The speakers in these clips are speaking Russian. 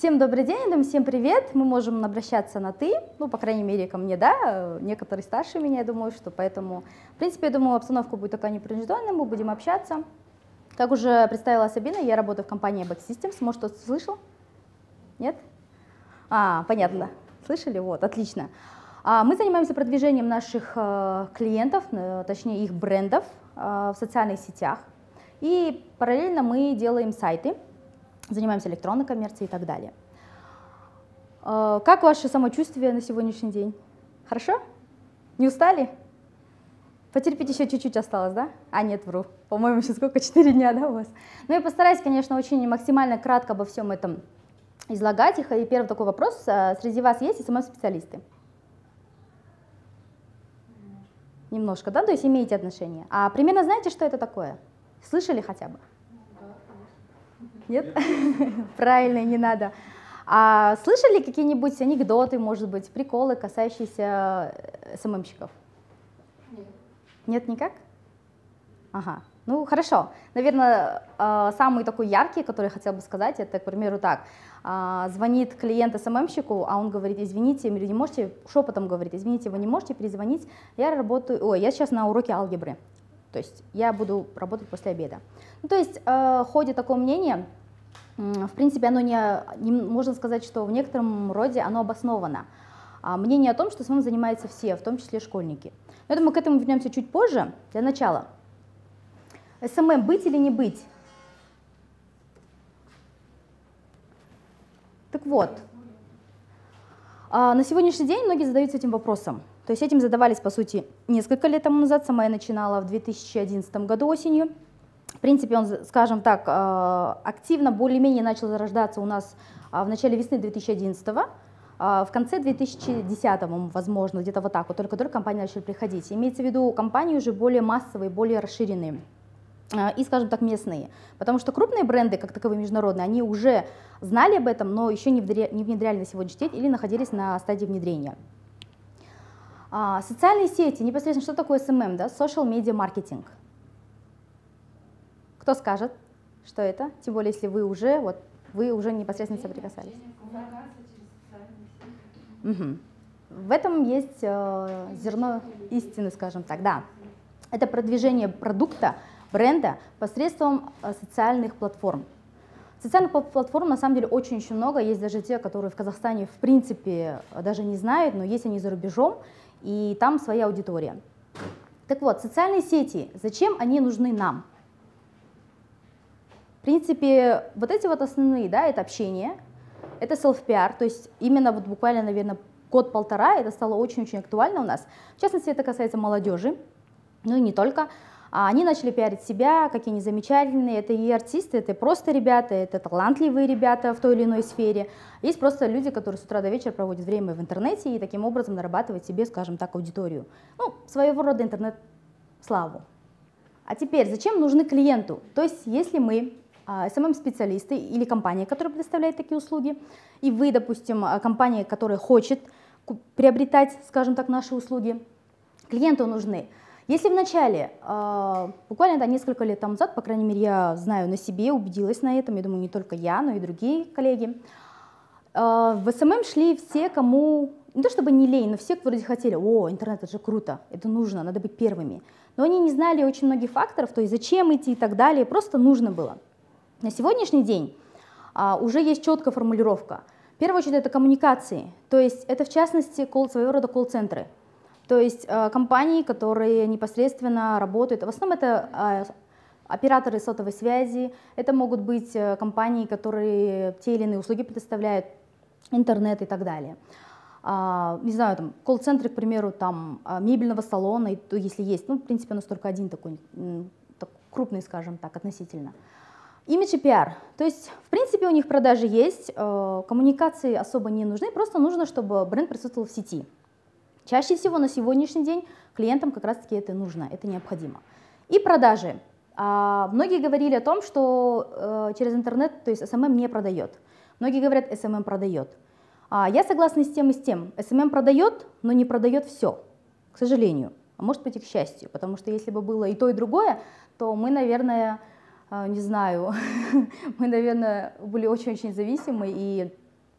Всем добрый день, думаю, всем привет. Мы можем обращаться на «ты», ну, по крайней мере, ко мне, да, некоторые старше меня, я думаю, что поэтому, в принципе, я думаю, обстановка будет такая непринужденная, мы будем общаться. Как уже представила Сабина, я работаю в компании Back Systems, может, кто-то слышал? Нет? А, понятно, слышали? Вот, отлично. А, мы занимаемся продвижением наших э, клиентов, э, точнее их брендов э, в социальных сетях. И параллельно мы делаем сайты, занимаемся электронной коммерцией и так далее. Как ваше самочувствие на сегодняшний день? Хорошо? Не устали? Потерпеть еще чуть-чуть осталось, да? А, нет, вру. По-моему, сейчас сколько? Четыре дня, да, у вас? Ну, я постараюсь, конечно, очень максимально кратко обо всем этом излагать. И первый такой вопрос. Среди вас есть СММ-специалисты? Немножко, да? То есть имеете отношение. А примерно знаете, что это такое? Слышали хотя бы? Нет? Правильно, не надо. А слышали какие-нибудь анекдоты, может быть, приколы, касающиеся э, СММщиков? Нет. Нет никак? Ага. Ну, хорошо. Наверное, э, самый такой яркий, который я хотела бы сказать, это, к примеру, так. А, звонит клиент СММщику, а он говорит, извините, вы не можете, шепотом говорит, извините, вы не можете перезвонить, я работаю, ой, я сейчас на уроке алгебры, то есть я буду работать после обеда. Ну, то есть э, ходит такое мнение, в принципе, оно не, не, можно сказать, что в некотором роде оно обосновано. А мнение о том, что SMM занимаются все, в том числе школьники. Но это мы к этому вернемся чуть позже. Для начала. SMM быть или не быть? Так вот, а, на сегодняшний день многие задаются этим вопросом. То есть этим задавались, по сути, несколько лет тому назад. Сама я начинала в 2011 году осенью. В принципе, он, скажем так, а, активно более-менее начал зарождаться у нас а, в начале весны 2011 -го. В конце 2010, возможно, где-то вот так вот, только-только компании начали приходить. Имеется в виду компании уже более массовые, более расширенные. А, и, скажем так, местные. Потому что крупные бренды, как таковые международные, они уже знали об этом, но еще не внедряли на сегодняшний день или находились на стадии внедрения. А, социальные сети, непосредственно что такое SMM, да? Social Media Marketing. Кто скажет, что это? Тем более, если вы уже, вот, вы уже непосредственно соприкасались. Угу. В этом есть э, зерно истины, скажем так, да. Это продвижение продукта бренда посредством э, социальных платформ. Социальных платформ на самом деле очень очень много, есть даже те, которые в Казахстане в принципе даже не знают, но есть они за рубежом, и там своя аудитория. Так вот, социальные сети, зачем они нужны нам? В принципе, вот эти вот основные, да, это общение, это self-PR, то есть именно вот буквально, наверное, год-полтора это стало очень-очень актуально у нас. В частности, это касается молодежи, ну и не только. А они начали пиарить себя, какие они замечательные. Это и артисты, это просто ребята, это талантливые ребята в той или иной сфере. Есть просто люди, которые с утра до вечера проводят время в интернете и таким образом нарабатывают себе, скажем так, аудиторию. Ну, своего рода интернет-славу. А теперь, зачем нужны клиенту? То есть, если мы SMM-специалисты или компания, которая предоставляет такие услуги, и вы, допустим, а, компания, которая хочет приобретать, скажем так, наши услуги, клиенту нужны если в начале, а, буквально да, несколько лет тому назад, по крайней мере, я знаю на себе, убедилась на этом, я думаю, не только я, но и другие коллеги, а, в SMM шли все, кому, не то чтобы не лень, но все вроде хотели, о, интернет, это же круто, это нужно, надо быть первыми. Но они не знали очень многих факторов, то есть зачем идти и так далее, просто нужно было. На сегодняшний день а, уже есть четкая формулировка. В первую очередь это коммуникации, то есть это в частности своего рода колл-центры. То есть э, компании, которые непосредственно работают, в основном это э, операторы сотовой связи, это могут быть э, компании, которые те или иные услуги предоставляют, интернет и так далее. А, не знаю, там, колл-центры, к примеру, там, мебельного салона, если есть, ну, в принципе, у нас только один такой, так, крупный, скажем так, относительно. Имидж и пиар. То есть, в принципе, у них продажи есть, коммуникации особо не нужны, просто нужно, чтобы бренд присутствовал в сети. Чаще всего на сегодняшний день клиентам как раз-таки это нужно, это необходимо. И продажи. А, многие говорили о том, что э, через интернет, то есть SMM не продает. Многие говорят, SMM продает. А, я согласна с тем и с тем. SMM продает, но не продает все, к сожалению. А может быть и к счастью, потому что если бы было и то, и другое, то мы, наверное, э, не знаю, мы, наверное, были очень-очень зависимы и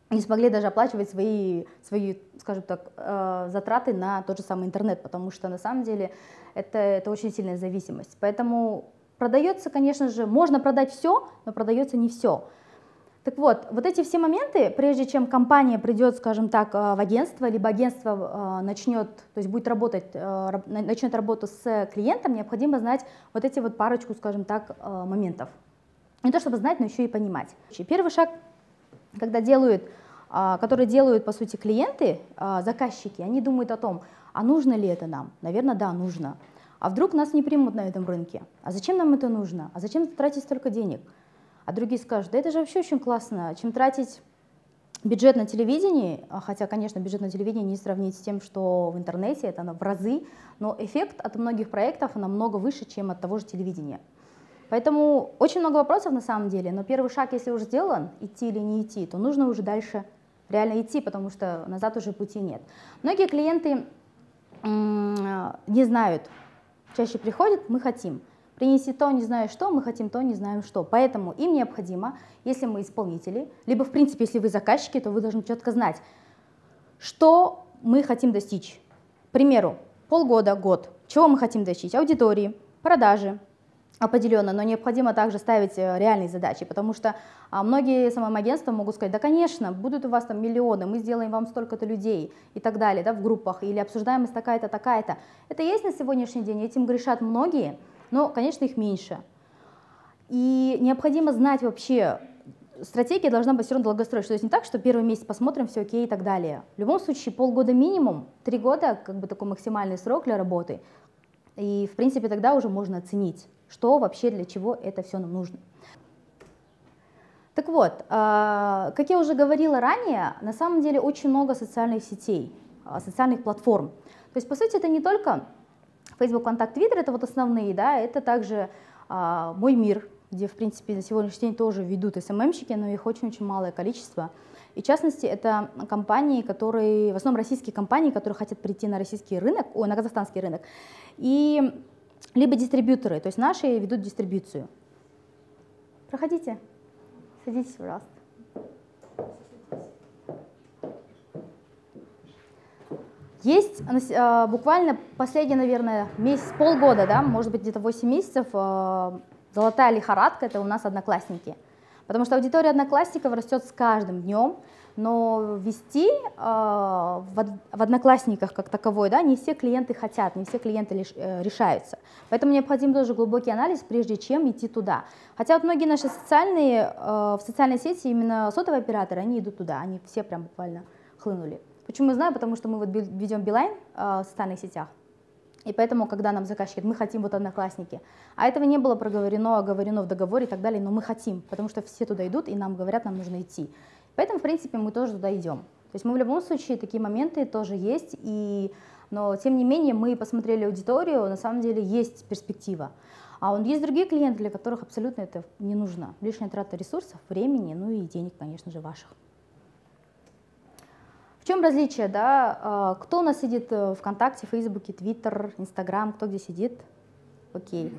не смогли даже оплачивать свои, свои скажем так, э, затраты на тот же самый интернет, потому что на самом деле это, это очень сильная зависимость. Поэтому продается, конечно же, можно продать все, но продается не все. Так вот, вот эти все моменты, прежде чем компания придет, скажем так, э, в агентство, либо агентство э, начнет, то есть будет работать, начнет работу с клиентом, необходимо знать вот эти вот парочку, скажем так, моментов. Не то чтобы знать, но еще и понимать. Первый шаг, когда делают которые делают, по сути, клиенты, заказчики, они думают о том, а нужно ли это нам? Наверное, да, нужно. А вдруг нас не примут на этом рынке? А зачем нам это нужно? А зачем тратить столько денег? А другие скажут, да это же вообще очень классно, чем тратить бюджет на телевидении, а, хотя, конечно, бюджет на телевидении не сравнить с тем, что в интернете, это в разы, но эффект от многих проектов намного выше, чем от того же телевидения. Поэтому очень много вопросов на самом деле, но первый шаг, если уже сделан, идти или не идти, то нужно уже дальше реально идти, потому что назад уже пути нет. Многие клиенты не знают, чаще приходят, мы хотим. Принеси то, не знаю что, мы хотим то, не знаем что. Поэтому им необходимо, если мы исполнители, либо в принципе, если вы заказчики, то вы должны четко знать, что мы хотим достичь. К примеру, полгода, год. Чего мы хотим достичь? Аудитории, продажи, определенно, но необходимо также ставить э, реальные задачи, потому что а, многие самым агентства могут сказать, да, конечно, будут у вас там миллионы, мы сделаем вам столько-то людей и так далее, да, в группах, или обсуждаемость такая-то, такая-то. Это есть на сегодняшний день, этим грешат многие, но, конечно, их меньше. И необходимо знать вообще, стратегия должна быть все равно долгосрочной, то есть не так, что первый месяц посмотрим, все окей и так далее. В любом случае, полгода минимум, три года, как бы такой максимальный срок для работы, и, в принципе, тогда уже можно оценить, что вообще для чего это все нам нужно. Так вот, а, как я уже говорила ранее, на самом деле очень много социальных сетей, а, социальных платформ. То есть, по сути, это не только Facebook, Контакт, Twitter, это вот основные, да, это также а, мой мир, где, в принципе, на сегодняшний день тоже ведут СММщики, но их очень-очень малое количество. И в частности, это компании, которые, в основном российские компании, которые хотят прийти на российский рынок, ой, на казахстанский рынок. И либо дистрибьюторы, то есть наши ведут дистрибьюцию. Проходите, садитесь, пожалуйста. Есть э, буквально последние, наверное, месяц, полгода, да, может быть, где-то 8 месяцев, э, золотая лихорадка, это у нас одноклассники. Потому что аудитория одноклассников растет с каждым днем, но вести э, в, в Одноклассниках как таковой, да, не все клиенты хотят, не все клиенты лиш, э, решаются. Поэтому необходим тоже глубокий анализ, прежде чем идти туда. Хотя вот многие наши социальные, э, в социальной сети именно сотовые операторы, они идут туда, они все прям буквально хлынули. Почему знаю? Потому что мы вот ведем Билайн э, в социальных сетях. И поэтому, когда нам заказчик говорит, мы хотим вот одноклассники, а этого не было проговорено, оговорено в договоре и так далее, но мы хотим, потому что все туда идут и нам говорят, нам нужно идти. Поэтому, в принципе, мы тоже туда идем. То есть мы в любом случае, такие моменты тоже есть, и, но тем не менее мы посмотрели аудиторию, на самом деле есть перспектива. А он есть другие клиенты, для которых абсолютно это не нужно. Лишняя трата ресурсов, времени, ну и денег, конечно же, ваших. В чем различие, да? А, кто у нас сидит э, ВКонтакте, Фейсбуке, Твиттер, Инстаграм, кто где сидит? Окей.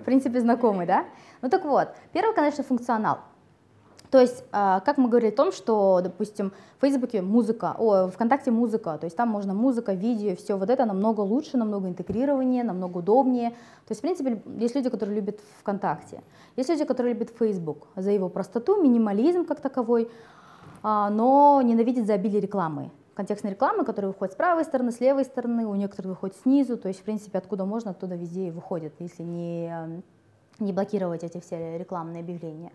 В принципе, знакомый, да? Ну так вот, первый, конечно, функционал. То есть, а, как мы говорили о том, что, допустим, в Фейсбуке музыка, о, ВКонтакте музыка, то есть там можно музыка, видео, все вот это намного лучше, намного интегрированнее, намного удобнее. То есть, в принципе, есть люди, которые любят ВКонтакте, есть люди, которые любят Facebook за его простоту, минимализм как таковой, но ненавидят за обилие рекламы. Контекстной рекламы, которая выходит с правой стороны, с левой стороны, у некоторых выходит снизу, то есть, в принципе, откуда можно, оттуда везде и выходит, если не, не блокировать эти все рекламные объявления.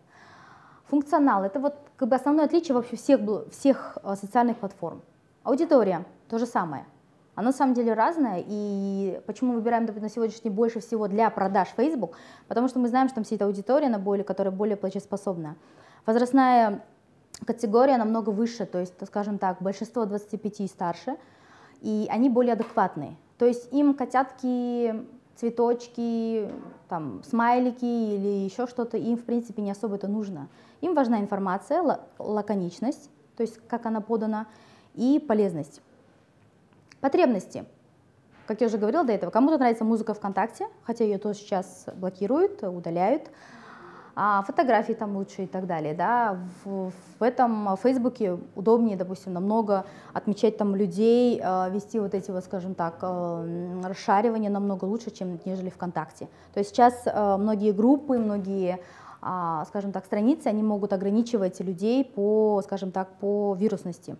Функционал – это вот как бы основное отличие вообще всех, всех э, социальных платформ. Аудитория – то же самое. Она на самом деле разная, и почему мы выбираем на сегодняшний день больше всего для продаж Facebook? Потому что мы знаем, что там сидит аудитория, на более, которая более платежеспособна. Возрастная категория намного выше, то есть, скажем так, большинство 25 и старше, и они более адекватные. То есть им котятки цветочки, там, смайлики или еще что-то, им, в принципе, не особо это нужно. Им важна информация, лаконичность, то есть как она подана, и полезность. Потребности. Как я уже говорила до этого, кому-то нравится музыка ВКонтакте, хотя ее тоже сейчас блокируют, удаляют. А, фотографии там лучше и так далее, да, в, в этом Фейсбуке удобнее, допустим, намного отмечать там людей, э, вести вот эти вот, скажем так, э, расшаривания намного лучше, чем нежели ВКонтакте. То есть сейчас э, многие группы, многие а, скажем так, страницы, они могут ограничивать людей по, скажем так, по вирусности.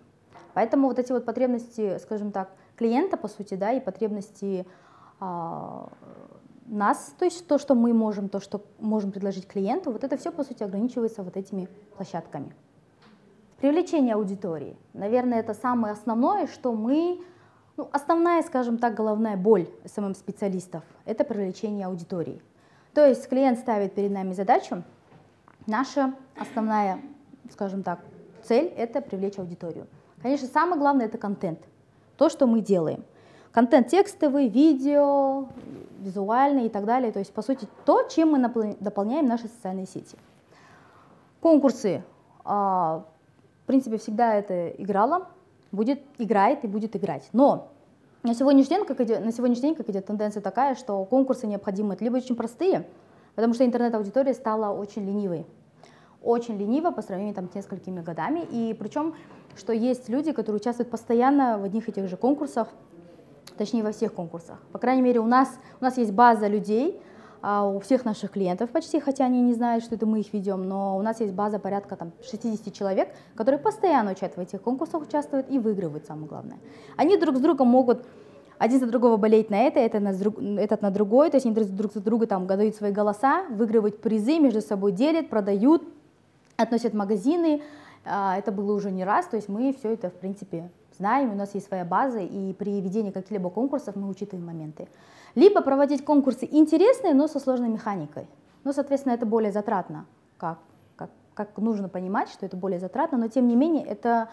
Поэтому вот эти вот потребности, скажем так, клиента, по сути, да, и потребности а, нас, то есть то, что мы можем, то, что можем предложить клиенту, вот это все, по сути, ограничивается вот этими площадками. Привлечение аудитории. Наверное, это самое основное, что мы, ну, основная, скажем так, головная боль СММ-специалистов – это привлечение аудитории. То есть клиент ставит перед нами задачу, наша основная, скажем так, цель – это привлечь аудиторию. Конечно, самое главное – это контент, то, что мы делаем. Контент текстовый, видео, визуальный и так далее. То есть, по сути, то, чем мы дополняем наши социальные сети. Конкурсы. А, в принципе, всегда это играло, будет, играет и будет играть. Но на сегодняшний день, как идет, на сегодняшний день, как идет тенденция такая, что конкурсы необходимы либо очень простые, потому что интернет-аудитория стала очень ленивой. Очень ленива по сравнению там, с несколькими годами. И причем, что есть люди, которые участвуют постоянно в одних и тех же конкурсах, точнее во всех конкурсах. По крайней мере, у нас, у нас есть база людей, а у всех наших клиентов почти, хотя они не знают, что это мы их ведем, но у нас есть база порядка там, 60 человек, которые постоянно участвуют в этих конкурсах, участвуют и выигрывают, самое главное. Они друг с другом могут один за другого болеть на это, это на, этот на другой, то есть они друг за друга там гадают свои голоса, выигрывают призы, между собой делят, продают, относят магазины. А, это было уже не раз, то есть мы все это, в принципе, знаем, у нас есть своя база, и при ведении каких-либо конкурсов мы учитываем моменты. Либо проводить конкурсы интересные, но со сложной механикой. Ну, соответственно, это более затратно, как, как, как нужно понимать, что это более затратно, но тем не менее это,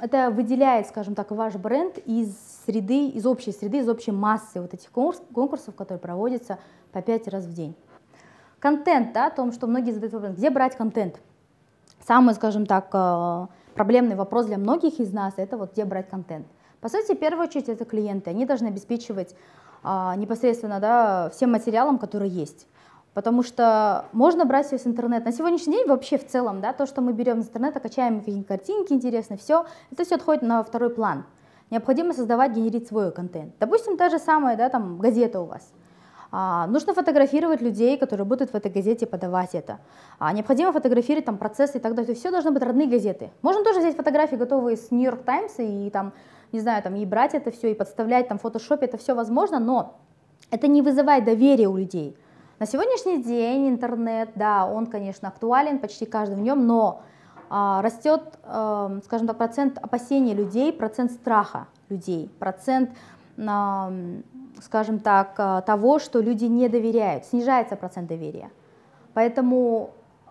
это выделяет, скажем так, ваш бренд из среды, из общей среды, из общей массы вот этих конкурсов, которые проводятся по пять раз в день. Контент, да, о том, что многие задают вопрос, где брать контент? Самый, скажем так, э, проблемный вопрос для многих из нас, это вот где брать контент. По сути, в первую очередь, это клиенты. Они должны обеспечивать а, непосредственно да, всем материалом, который есть. Потому что можно брать все с интернета. На сегодняшний день вообще в целом, да, то, что мы берем из интернета, качаем какие-нибудь картинки интересные, все, это все отходит на второй план. Необходимо создавать, генерить свой контент. Допустим, та же самая, да, там, газета у вас. А, нужно фотографировать людей, которые будут в этой газете подавать это. А, необходимо фотографировать там процессы и так далее. То есть все должны быть родные газеты. Можно тоже взять фотографии, готовые с Нью-Йорк Таймс, и там, не знаю, там и брать это все, и подставлять там в фотошопе, это все возможно, но это не вызывает доверия у людей. На сегодняшний день интернет, да, он, конечно, актуален, почти каждый в нем, но а, растет, а, скажем так, процент опасения людей, процент страха людей, процент скажем так, э, того, что люди не доверяют, снижается процент доверия. Поэтому э,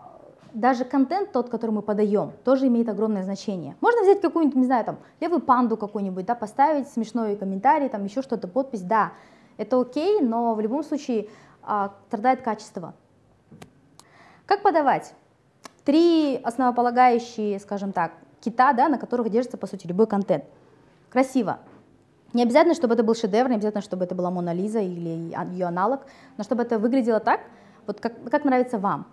даже контент тот, который мы подаем, тоже имеет огромное значение. Можно взять какую-нибудь, не знаю, там, левую панду какую-нибудь, да, поставить смешной комментарий, там, еще что-то, подпись, да, это окей, но в любом случае а, страдает качество. Как подавать? Три основополагающие, скажем так, кита, да, на которых держится, по сути, любой контент. Красиво, не обязательно, чтобы это был шедевр, не обязательно, чтобы это была Мона Лиза или ее аналог, но чтобы это выглядело так, вот как, как нравится вам.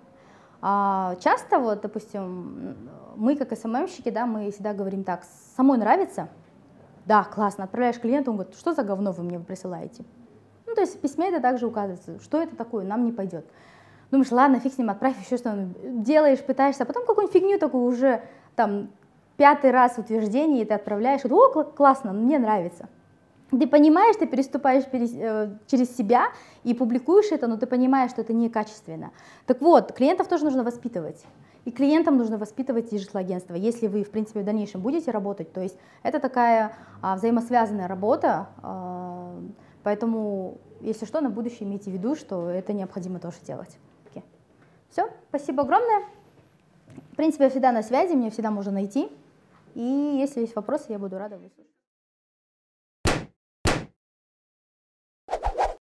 А часто, вот, допустим, мы как СММщики, да, мы всегда говорим так, самой нравится, да, классно, отправляешь клиенту, он говорит, что за говно вы мне присылаете? Ну, то есть в письме это также указывается, что это такое, нам не пойдет. Думаешь, ладно, фиг с ним, отправь еще что-нибудь, делаешь, пытаешься, а потом какую-нибудь фигню такую уже, там, пятый раз в утверждении ты отправляешь, о, классно, мне нравится ты понимаешь, ты переступаешь э, через себя и публикуешь это, но ты понимаешь, что это некачественно. Так вот, клиентов тоже нужно воспитывать. И клиентам нужно воспитывать digital агентство, если вы, в принципе, в дальнейшем будете работать. То есть это такая а, взаимосвязанная работа, а, поэтому, если что, на будущее имейте в виду, что это необходимо тоже делать. Okay. Все, спасибо огромное. В принципе, я всегда на связи, меня всегда можно найти. И если есть вопросы, я буду рада выслушать.